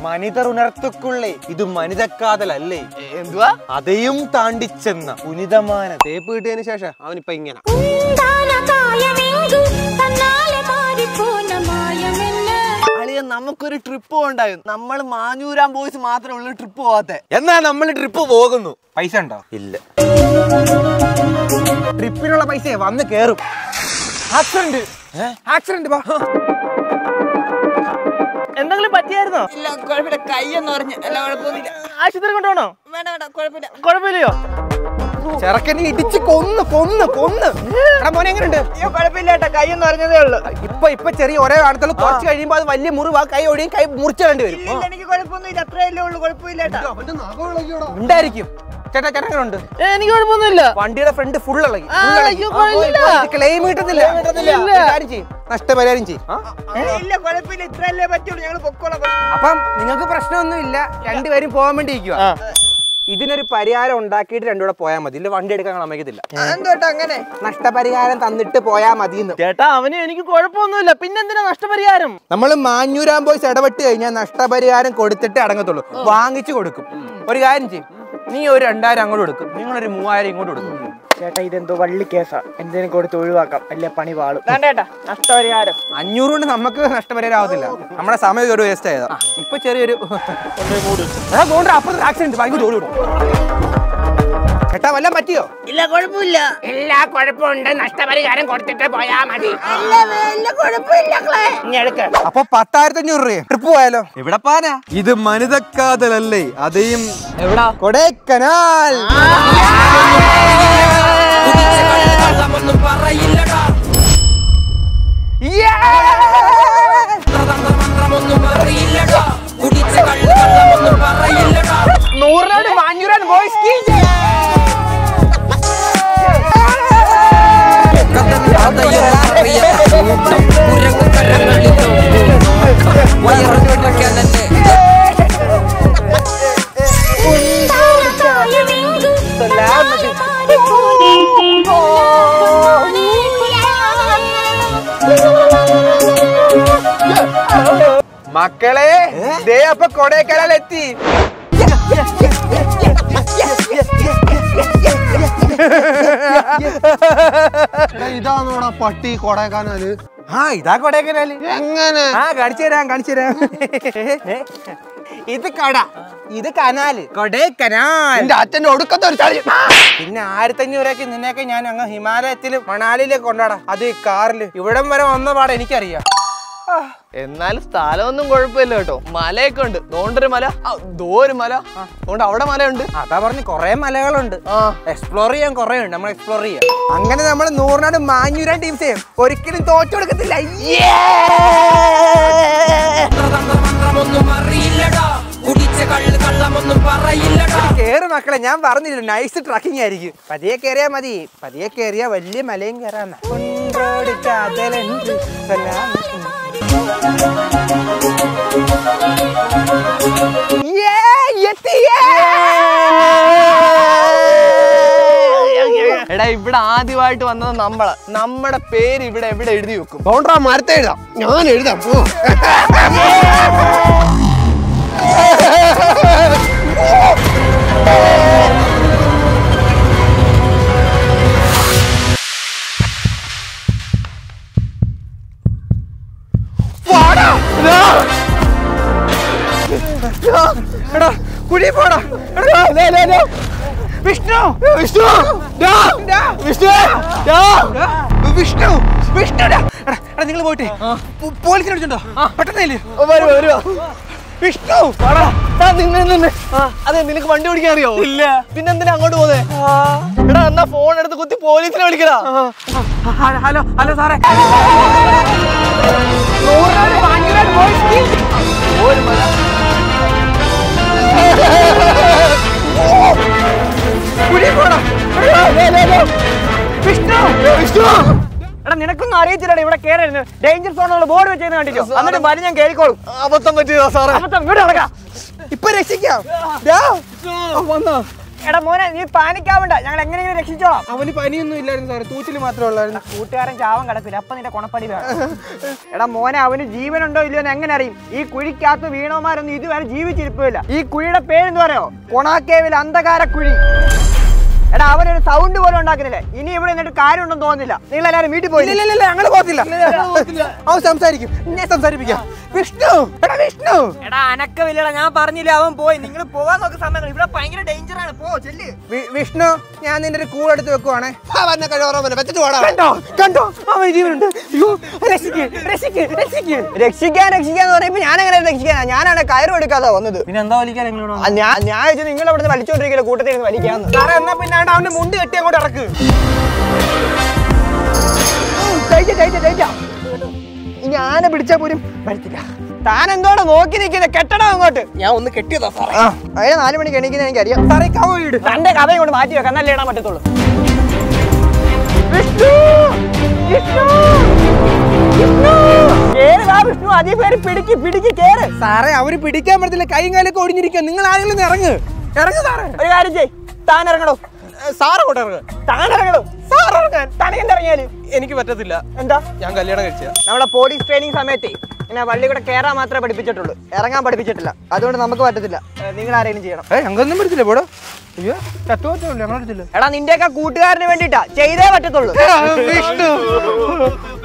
മനിതർ ഉണർത്തുക്കുള്ളേ. ഇത് മനിതക്കാതലല്ലേ? എന്തുവാ? അതെയും താണ്ടിച്ചെന്ന പുനിതമാന തേപ്പ് കിട്ടിയതിനു ശേഷം അവനിപ്പ ഇങ്ങനെ. നമുക്കൊരു ട്രിപ്പ് ഉണ്ടായിരുന്നു നമ്മൾ മാഞ്ഞൂരാൻ ബോയ്സ് മാത്രമേ ഉള്ളൂ ട്രിപ്പ് പോവാത്തെ. എന്നാ നമ്മൾ ട്രിപ്പ് പോകുന്നു? പൈസ ഉണ്ടോ? ഇല്ല. ട്രിപ്പിനുള്ള പൈസ വന്ന് കേറും. ആക്സിഡന്റ് ആക്സിഡന്റ് എന്തെങ്കിലും പറ്റിയായിരുന്നോ? ഇല്ല കുഴപ്പമില്ല. കൈയെന്ന് പറഞ്ഞു അല്ല കുഴപ്പമൊന്നുമില്ല. ആശുപത്രി കൊണ്ടുപോണോ വേണ്ട വേണ്ട കുഴപ്പമില്ല. കുഴപ്പമില്ലയോ? ചെറുക്കനെ ഇടിച്ച് കൊന്ന് കൊന്ന് കൊന്ന്. മോനെ എങ്ങനെയുണ്ട് അയ്യോ കുഴപ്പമില്ല ഏട്ടാ. കൈയെന്ന് പറഞ്ഞതേ ഉള്ളൂ. ഇപ്പൊ ഇപ്പൊ ചെറിയ ഒരേ കാണത്തുള്ളൂ കുറച്ച് കഴിയുമ്പോ അത് വലിയ മുറിവ് ആ കൈ ഒടിയും കൈ മുറിച്ചേണ്ടി വരും. ഇല്ല എനിക്ക് കുഴപ്പമൊന്നുമില്ല. അത്രയല്ലേ ഉള്ളൂ. കുഴപ്പമില്ല ഉണ്ടായിരിക്കും. ചേട്ടാ ചേട്ടാ എങ്ങനെ ഉണ്ട് ഏ, എനിക്ക് കുഴപ്പമൊന്നുമില്ല. വണ്ടിയുടെ ഫ്രണ്ട് ഫുൾ ഇളകി. ക്ലെയിം ഇല്ല. ചെയ്യ്. നഷ്ടപരിഹാരം ചെയ്യും. ഇല്ല കുഴപ്പമില്ല. ഇത്രയല്ലേ പറ്റുള്ളൂ. ഞങ്ങൾ പൊക്കോളാം. അപ്പം നിങ്ങൾക്ക് പ്രശ്നമൊന്നുമില്ല. രണ്ടുപേരും പോകാൻ വേണ്ടി ഇരിക്കുക ഇതിനൊരു പരിഹാരം ഉണ്ടാക്കിയിട്ട് രണ്ടുകൂടെ പോയാൽ മതി. ഇല്ല വണ്ടി എടുക്കാൻ സമ്മതിക്കത്തില്ല അങ്ങനെ? നഷ്ടപരിഹാരം തന്നിട്ട് പോയാൽ മതി ചേട്ടാ അവന് എനിക്ക് കുഴപ്പമൊന്നുമില്ല. പിന്നെന്തിനാ നഷ്ടപരിഹാരം? നമ്മൾ മാഞ്ഞൂരാൻ പോയി ഇടപെട്ട് കഴിഞ്ഞാൽ നഷ്ടപരിഹാരം കൊടുത്തിട്ട് അടങ്ങത്തുള്ളൂ. വാങ്ങിച്ചു കൊടുക്കും. ഒരു കാര്യം ചെയ്യും. നീ ഒരു രണ്ടായിരം അങ്ങോട്ട് കൊടുക്കും. ഒരു മൂവായിരം ഇങ്ങോട്ട് കൊടുക്കും. ചേട്ടാ ഇതെന്തോ വള്ളി കേസാ. എന്തിനും കൊടുത്ത് ഒഴിവാക്കാം. അല്ലേ പണി പാളും വേണ്ടേട്ടാ നഷ്ടപരിഹാരം. അഞ്ഞൂറ് കൊണ്ട് നമുക്ക് നഷ്ടപരിഹാരം ആവത്തില്ല നമ്മുടെ സമയം ഒരു വേസ്റ്റ് ആയതാ. ഇപ്പൊ ചെറിയൊരു അപ്പുറത്ത് ആക്സിഡന്റ് ഭയങ്കര ജോലി വിടും ചേട്ടാ വല്ല പറ്റിയോ ഇല്ല കുഴപ്പമില്ല എല്ലാ കുഴപ്പമുണ്ട് നഷ്ടപരിഹാരം കൊടുത്തിട്ട് പോയാ മതി അപ്പൊ പത്തായിരത്തി അഞ്ഞൂറ് രൂപ ട്രിപ്പ് പോയാലോ എവിടെ പാനാ ഇത് മനിതക്കാതലല്ലേ അതെയും എവിടാ കൊടൈക്കനാൽ മക്കളെ ദേ അപ്പൊ കൊടൈക്കനാൽ എത്തി ഇതാണോടാ പട്ടി കൊടൈക്കാനാല്? ആ ഇതാ കൊടൈക്കനാല്. എങ്ങനെ? ആ കാണിച്ചു തരാം കാണിച്ചു തരാം. ഇത് കട ഇത് കനാല്. കൊടൈക്കനാൽ. എന്റെ അച്ഛന്റെ ഒടുക്കത്തെ ഒരു ചളി. പിന്നെ ആയിരത്തി അഞ്ഞൂറേക്ക് നിന്നെയൊക്കെ ഞാൻ അങ്ങ് ഹിമാലയത്തിൽ മണാലിയിലേക്ക് കൊണ്ടാടാ അത് കാറിൽ ഇവിടം വരെ വന്ന പാടെ എനിക്കറിയാം എന്നാലും സ്ഥലമൊന്നും കുഴപ്പമില്ല കേട്ടോ. മലയൊക്കെ ഉണ്ട്. ദോണ്ടൊരു മല. ദോരു മല. അതുകൊണ്ട് അവിടെ മലയുണ്ട്. അതാ പറഞ്ഞ് കൊറേ മലകളുണ്ട്. എക്സ്പ്ലോർ ചെയ്യാൻ കൊറേ ഉണ്ട്. നമ്മൾ എക്സ്പ്ലോർ ചെയ്യാം. അങ്ങനെ നമ്മൾ നൂറിനാട് മാഞ്ഞൂരാൻ ടീം ചെയ്യും. ഒരിക്കലും തോറ്റു കൊടുക്കത്തില്ല. കേറ് മക്കളെ ഞാൻ പറഞ്ഞില്ല നൈസ് ട്രക്കിംഗ് ആയിരിക്കും. പതിയെ കയറിയാ മതി. പതിയെ കയറിയാ വലിയ മലയും കയറാന്നാ എടാ ഇവിടെ ആദ്യമായിട്ട് വന്നത് നമ്മൾ. നമ്മുടെ പേര് ഇവിടെ എവിടെ എഴുതി വെക്കും? തോണ്ടാ മരത്തെ എഴുതാം. ഞാൻ എഴുതാം പോ. വിഷ്ണു! വിഷ്ണു! വിഷ്ണു! വിഷ്ണു! വിഷ്ണു. എടാ, നിങ്ങൾ പോയിട്ടേ പോലീസിനെ വിളിച്ചിട്ടുണ്ടോ? പെട്ടെന്നല്ലേ. വരുവോ വരുവോ വിഷ്ണു! നിങ്ങൾ നിന്ന് അതെ നിനക്ക് വണ്ടി ഓടിക്കാൻ അറിയോ? ഇല്ല. പിന്നെ എന്തിനാ അങ്ങോട്ട് പോന്നെ? എടാ എന്നാ ഫോൺ എടുത്ത് കുത്തി പോലീസിനെ വിളിക്കടാ. ഹലോ ഹലോ സാറേ. കുഴി പോടാ എടാ, നിനക്കൊന്നും അറിയത്തില്ലടാ ഇവിടെ കേറരുത്. ഡേഞ്ചർ സോണുള്ള ബോർഡ് വെച്ചു കണ്ടിട്ടോ? എന്നിട്ട് വലിയ ഞാൻ കേറിക്കോളും. അബദ്ധം പറ്റിയതാ സാറേ. അബദ്ധം ഇവിടെ നടക്കാം. ഇപ്പൊ രക്ഷിക്കാം. വന്നോ. എടാ മോനെ നീ പാനിക്കാവണ്ട. ഞങ്ങൾ എങ്ങനെയെങ്കിലും രക്ഷിച്ചോളാം അവന് പനിയൊന്നും ഇല്ലായിരുന്നു സാറേ. തൂച്ചിൽ മാത്രമേ ഉള്ളായിരുന്നു. കൂട്ടുകാരൻ ചാവം കിടക്കില്ല അപ്പൊ നിന്റെ കൊണപ്പടി വേണം. എടാ മോനെ അവന് ജീവനുണ്ടോ ഇല്ലയോ എന്ന് എങ്ങനെ അറിയും? ഈ കുഴിക്കകത്ത് വീണോമാരൊന്നും ഇതുവരെ ജീവിച്ചിരിപ്പില്ല ഈ കുഴിയുടെ പേരെന്ന് പറയോ കൊണാക്കേവിൽ അന്ധകാര കുഴി എടാ അവനൊരു സൗണ്ട് പോലും ഉണ്ടാക്കുന്നില്ലേ. ഇനി ഇവിടെ നിന്നിട്ട് കാര്യമുണ്ടെന്ന് തോന്നുന്നില്ല. നിങ്ങൾ എല്ലാവരും വീട്ടിൽ പോയി ഇല്ല ഇല്ല ഇല്ല ഞങ്ങൾ പോകത്തില്ല. അവൻ സംസാരിക്കും. എന്നെ സംസാരിപ്പിക്കാം. വിഷ്ണു എടാ വിഷ്ണു. എടാ അനക്കമില്ലടാ ഞാൻ പറഞ്ഞില്ല അവൻ പോയി. നിങ്ങൾ പോകാൻ നോക്കുന്ന സമയങ്ങൾ ഇവിടെ ഭയങ്കര ഡേഞ്ചർ ആണ്. പോ ചെല്ല്. വിഷ്ണു ഞാൻ നിന്റെ ഒരു കൂടെ എടുത്ത് വെക്കുവാണേ. വന്ന കഴിവറ വെച്ചിട്ട് പോടാ കണ്ടോ കണ്ടോ അവൻ ജീവനുണ്ട്. അയ്യോ രക്ഷിക്ക് രക്ഷിക്ക് രക്ഷിക്ക്. രക്ഷിക്കാൻ രക്ഷിക്കാന്ന് പറയുമ്പോ ഞാൻ അങ്ങനെ രക്ഷിക്കാനാ. ഞാനാണ് കയറും എടുക്കാതെ വന്നത്. പിന്നെ എന്താ വലിക്കാൻ ഞാൻ ഞാൻ വെച്ചത് നിങ്ങൾ അവിടെ നിന്ന് വലിച്ചോണ്ടിരിക്കില്ല കൂട്ടത്തിൽ നിന്ന് വലിക്കാന്ന്. സാറേ എന്നാ പിന്നെ അവന്റെ മുണ്ട് കെട്ടി അങ്ങോട്ട് ഇറക്ക്. ഞാനെ പിടിച്ചാ പോലും വരുത്തില്ല. താൻ എന്തോടെ നോക്കി നിൽക്കുന്ന കെട്ടണം അങ്ങോട്ട്. ഞാൻ ഒന്ന് കെട്ടിയതാ സാറേ. അതിന് നാല് മണിക്ക് എണീക്കുന്നത് എനിക്കറിയാം. സാറേ കവ വീട്. തന്റെ കഥ കൊണ്ട് മാറ്റി വെക്കാൻ നല്ല ഇടാൻ പറ്റത്തുള്ളൂ. വിഷ്ണു! വിഷ്ണു! വിഷ്ണു! കേറ് വാ വിഷ്ണു അതേ പേര് പിടിക്ക് പിടിക്ക് കേറ്. സാറേ അവർ പിടിക്കാൻ പറ്റത്തില്ല. കൈയും കാലൊക്കെ ഒടിഞ്ഞിരിക്കുക നിങ്ങൾ ആരെങ്കിലും ഇറങ്ങ്. ഇറങ്ങ് സാറേ. ഒരു കാര്യം ചെയ് താൻ ഇറങ്ങണോ? സാറ് കൂടെ ഇറങ്ങ്. താൻ ഇറങ്ങണോ? സാർ ഇറങ്ങാൻ തനിക്ക് എന്തിറങ്ങിയാൽ എനിക്ക് പറ്റത്തില്ല. എന്താ? ഞാൻ കല്യാണം കഴിച്ച നമ്മുടെ പോലീസ് ട്രെയിനിങ് സമയത്ത് ഇങ്ങനെ വള്ളി കൂടെ കയറാൻ മാത്രമേ പഠിപ്പിച്ചിട്ടുള്ളൂ. ഇറങ്ങാൻ പഠിപ്പിച്ചിട്ടില്ല. അതുകൊണ്ട് നമുക്ക് പറ്റത്തില്ല. നിങ്ങൾ ആരെങ്കിലും ചെയ്യണം. ഏ ഞങ്ങളൊന്നും പറ്റത്തില്ല. പോടോ. അയ്യോ ഞങ്ങളെടുത്തില്ല എടാ നിന്റെയൊക്കെ കൂട്ടുകാരന് വേണ്ടിട്ടാ ചെയ്തേ പറ്റത്തുള്ളൂ. വിഷ്ണു.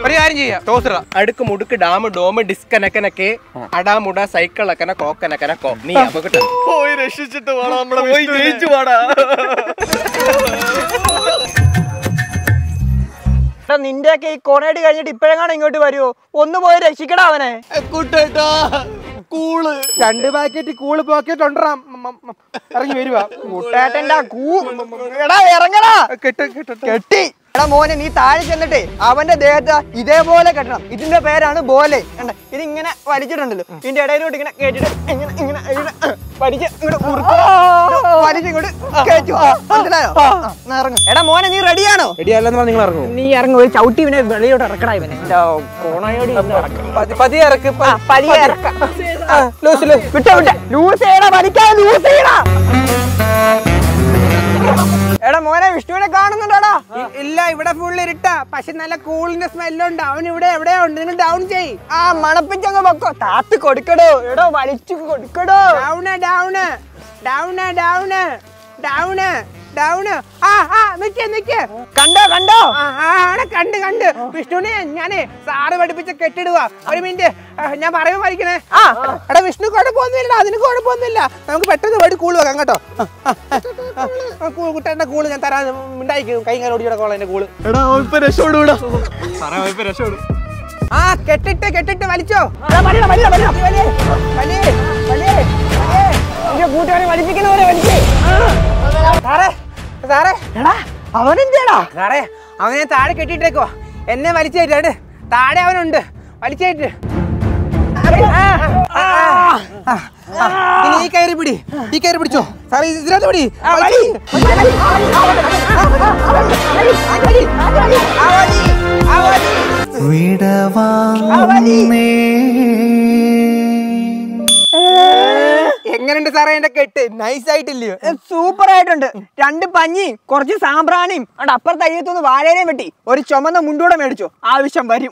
ഒരു കാര്യം ചെയ്യാം. ടോസറ അടുക്ക് മുടുക്ക് ഡാം ഡോം ഡിസ്കനക്കനക്കെ അടാമുട സൈക്കിളക്കന കോക്കനക്കന കോ നീ അപകടം പോയി രക്ഷിച്ചിട്ട് വേണം നമ്മളെ പോയി ജയിച്ചു വാടാ. എടാ നിന്റെയൊക്കെ ഈ കോണേട് കഴിഞ്ഞിട്ട് ഇപ്പോഴെങ്ങാണ് ഇങ്ങോട്ട് വരുമോ ഒന്ന് പോയി രക്ഷിക്കടാ അവനെ. കുട്ടേട്ടാ. കൂൾ. രണ്ട് പാക്കറ്റ് കൂൾ പോക്കറ്റ് ഉണ്ടാ ഇറങ്ങി വരുവാ. എടാ ഇറങ്ങടാ. കെട്ടി കെട്ട് കെട്ടി. എടാ മോനെ നീ താഴെ ചെന്നിട്ടേ അവന്റെ ദേഹത്ത് ഇതേപോലെ കെട്ടണം. ഇതിന്റെ പേരാണ് ബോലെ. ഇത് ഇങ്ങനെ വലിച്ചിട്ടുണ്ടല്ലോ. ഇതിന്റെ ഇടയിലോട്ട് ഇങ്ങനെ കേട്ടിട്ട് ഇങ്ങനെ ഇങ്ങനെ വലിച്ച് ഇങ്ങോട്ട്. വലിച്ച് ഇങ്ങോട്ട് മനസ്സിലായോ? എടാ മോനെ നീ റെഡിയാണോ? റെഡിയല്ലെന്ന് പറഞ്ഞാൽ നിങ്ങൾ ഇറങ്ങും നീ ഇറങ്ങും. ഒരു ചവിട്ടി ഇവനെ വെളിയോട് ഇറക്കടാ ഇവനെ. പതിയെ ഇറക്ക് പതിയെ ഇറക്കാം. ലൂസ് ലൂസ് വിട്ട വിട്ട. ലൂസ് ചെയ്യണ വലിക്കാ ലൂസ് ചെയ്യണ എടാ മോനെ വിഷ്ണുവിനെ കാണുന്നുണ്ടോടാ? ഇല്ല ഇവിടെ ഫുൾ ഇരുട്ടാ. പക്ഷെ നല്ല കൂളിന്റെ സ്മെല്ലുണ്ട് അവൻ ഇവിടെ എവിടെയാ ഉണ്ട്. നിങ്ങൾ ഡൗൺ ചെയ് ആ മണപ്പിച്ചങ്ങ് വെക്കോ താത്ത് കൊടുക്കടോ. എടോ വലിച്ചു കൊടുക്കടോ. Down down down down down down ആ ആ നിക്ക് നിക്ക്. കണ്ടോ കണ്ടോ? ആ, ആ, ആടെ കണ്ട് കണ്ട്. വിഷ്ണുവിനെ ഞാനേ സാറ് പഠിപ്പിച്ച കെട്ടിടുക ഒരു മിനിറ്റ്. ഞാൻ പറയുമ്പോ വായിക്കണേ ആ. എടാ വിഷ്ണു കുഴപ്പമൊന്നുമില്ല അതിന് കുഴപ്പമൊന്നുമില്ല. നമുക്ക് പെട്ടെന്ന് പോയിട്ട് കൂൾ വെക്കാം കേട്ടോ. ആ, ആ, ആ, ആ, കൂ- കുട്ടേന്റെ കൂൾ ഞാൻ തരാം. ഉണ്ടായിരിക്കും കൈ കാലം ഓടിയുടെ എന്റെ കൂൾ. എടാ ഇപ്പൊ രക്ഷപ്പെടൂടാ ആ കെട്ടിട്ട് കെട്ടിട്ട് വലിച്ചോ. കൂട്ടുകാരെ വലിപ്പിക്കുന്നവരെ പോലെ വലിച്ചേ. സാറേ സാറേ എടാ അവനെന്തേടാ സാറേ അവനെ താഴെ കെട്ടിട്ടേക്കോ എന്നെ വലിച്ചായിട്ട് താഴെ അവനുണ്ട്. വലിച്ചേറ്റ് ഈ കയറി പിടി. ഈ കയറി പിടിച്ചോ. സാറേ ഇതിനകത്ത് പിടി. വലി. എങ്ങനെയുണ്ട് സാറേ എന്റെ കെട്ട്? നൈസ് ആയിട്ടില്ലയോ സൂപ്പർ ആയിട്ടുണ്ട് രണ്ട് പഞ്ഞി കുറച്ച് സാമ്പ്രാണിയും അവിടെ അപ്പുറത്തെ അയ്യത്തൊന്ന് വാഴേനെയും വെട്ടി. ഒരു ചുമന്ന മുണ്ടൂടെ മേടിച്ചോ. ആവശ്യം വരും.